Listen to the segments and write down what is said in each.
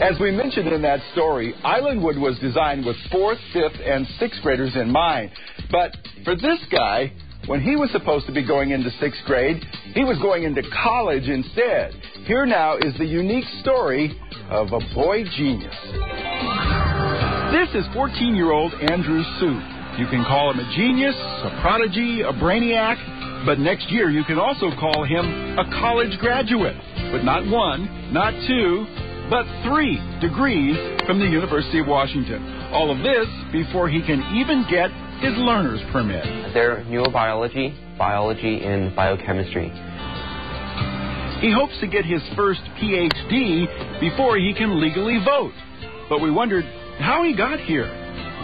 As we mentioned in that story, Islandwood was designed with fourth, fifth, and sixth graders in mind. But for this guy, when he was supposed to be going into sixth grade, he was going into college instead. Here now is the unique story of a boy genius. This is 14 year old Andrew Hsu. You can call him a genius, a prodigy, a brainiac, but next year you can also call him a college graduate. But not one, not two, but three degrees from the University of Washington. All of this before he can even get his learner's permit. They're neurobiology, biology, and biochemistry. He hopes to get his first PhD before he can legally vote. But we wondered how he got here.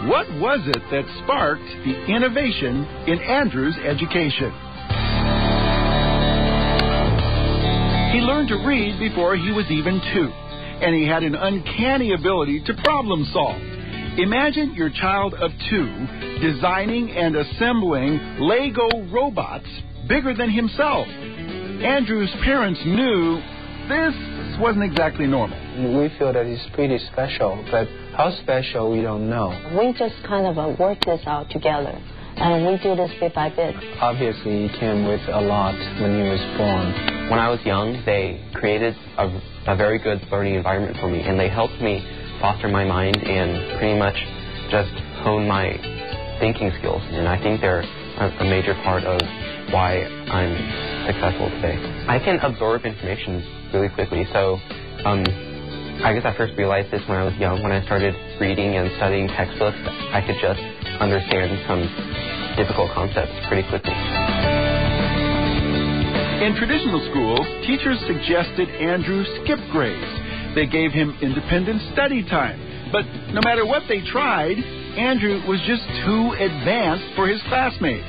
What was it that sparked the innovation in Andrew's education? He learned to read before he was even two, and he had an uncanny ability to problem solve. Imagine your child of two designing and assembling Lego robots bigger than himself. Andrew's parents knew this wasn't exactly normal. We feel that he's pretty special, but how special we don't know. We just kind of uh, work this out together. And we do this bit by bit. Obviously, he came with a lot when he was born. When I was young, they created a, a very good learning environment for me, and they helped me foster my mind and pretty much just hone my thinking skills. And I think they're a, a major part of why I'm successful today. I can absorb information really quickly. So um, I guess I first realized this when I was young. When I started reading and studying textbooks, I could just understand some difficult concepts pretty quickly. In traditional schools, teachers suggested Andrew skip grades. They gave him independent study time. But no matter what they tried, Andrew was just too advanced for his classmates.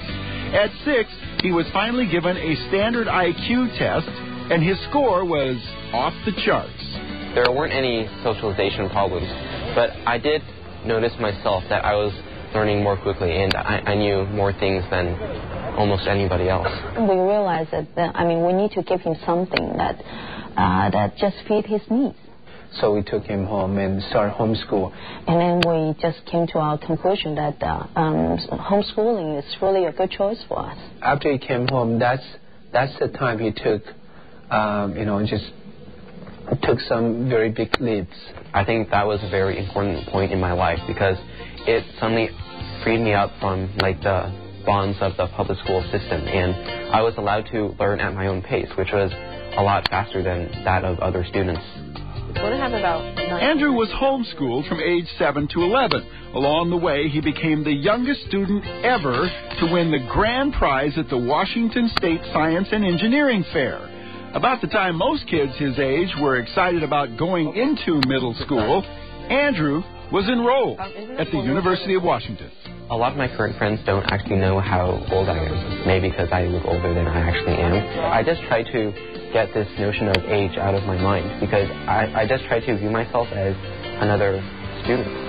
At six, he was finally given a standard IQ test, and his score was off the charts. There weren't any socialization problems, but I did notice myself that I was learning more quickly, and I, I knew more things than almost anybody else. We realized that, that I mean, we need to give him something that uh, that just fit his needs. So we took him home and started homeschool. And then we just came to our conclusion that uh, um, homeschooling is really a good choice for us. After he came home, that's that's the time he took, um, you know, just took some very big leaps. I think that was a very important point in my life because it suddenly freed me up from like the bonds of the public school system, and I was allowed to learn at my own pace, which was a lot faster than that of other students. Andrew was homeschooled from age 7 to 11. Along the way, he became the youngest student ever to win the grand prize at the Washington State Science and Engineering Fair. About the time most kids his age were excited about going into middle school, Andrew was enrolled at the University of Washington. A lot of my current friends don't actually know how old I am, maybe because I look older than I actually am. I just try to get this notion of age out of my mind because I, I just try to view myself as another student.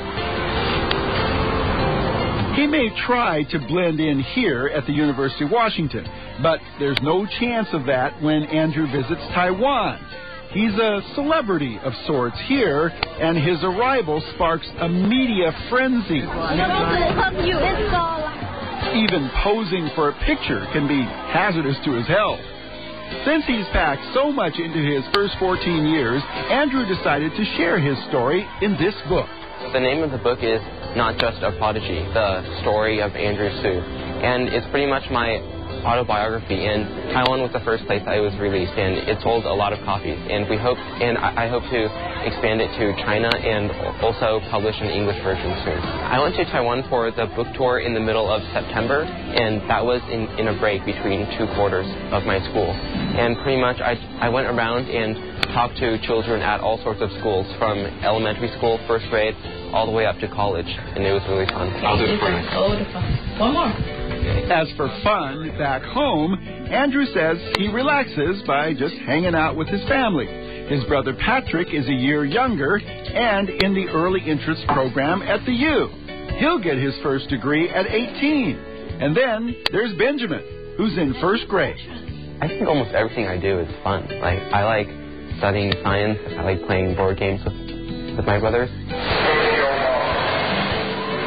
He may try to blend in here at the University of Washington, but there's no chance of that when Andrew visits Taiwan. He's a celebrity of sorts here, and his arrival sparks a media frenzy. Even posing for a picture can be hazardous to his health. Since he's packed so much into his first 14 years, Andrew decided to share his story in this book. The name of the book is Not Just a Prodigy, the story of Andrew Hsu. And it's pretty much my autobiography, and Taiwan was the first place it was released, and it sold a lot of copies. And we hope, and I, hope to expand it to China and also publish an English version soon. I went to Taiwan for the book tour in the middle of September, and that was in, in a break between two quarters of my school. And pretty much I, I went around and talked to children at all sorts of schools, from elementary school, first grade, all the way up to college, and it was really fun. I'll do it for you. One more. As for fun back home, Andrew says he relaxes by just hanging out with his family. His brother Patrick is a year younger and in the early interest program at the U. He'll get his first degree at 18. And then there's Benjamin, who's in first grade. I think almost everything I do is fun. Like I like studying science. I like playing board games with with my brothers.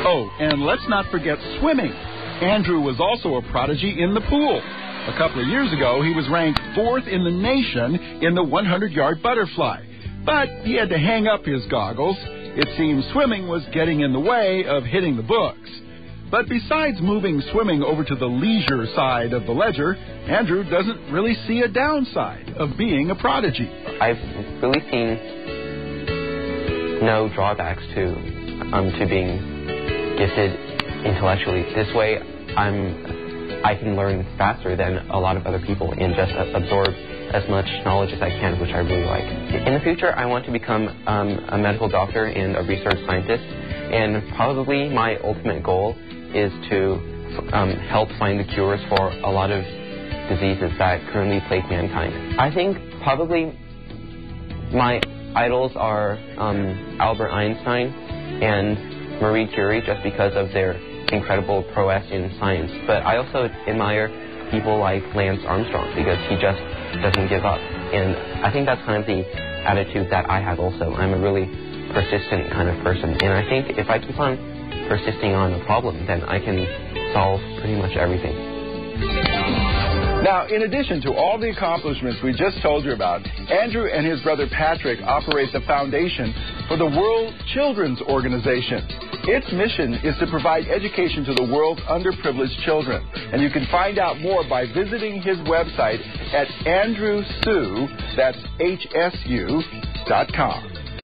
Oh, and let's not forget swimming. Andrew was also a prodigy in the pool. A couple of years ago, he was ranked fourth in the nation in the 100 yard butterfly. But he had to hang up his goggles. It seems swimming was getting in the way of hitting the books. But besides moving swimming over to the leisure side of the ledger, Andrew doesn't really see a downside of being a prodigy. I've really seen no drawbacks to um, to being gifted intellectually. This way, I'm I can learn faster than a lot of other people and just absorb as much knowledge as I can, which I really like. In the future, I want to become um, a medical doctor and a research scientist, and probably my ultimate goal is to um, help find the cures for a lot of diseases that currently plague mankind. I think probably my idols are um, Albert Einstein and Marie Curie just because of their incredible prowess in science. But I also admire people like Lance Armstrong because he just doesn't give up. And I think that's kind of the attitude that I have also. I'm a really persistent kind of person. And I think if I keep on persisting on a problem, then I can solve pretty much everything. Now, in addition to all the accomplishments we just told you about, Andrew and his brother Patrick operate the foundation for the World Children's Organization. Its mission is to provide education to the world's underprivileged children. And you can find out more by visiting his website at andrewhsu, that's H-S-U, dot com.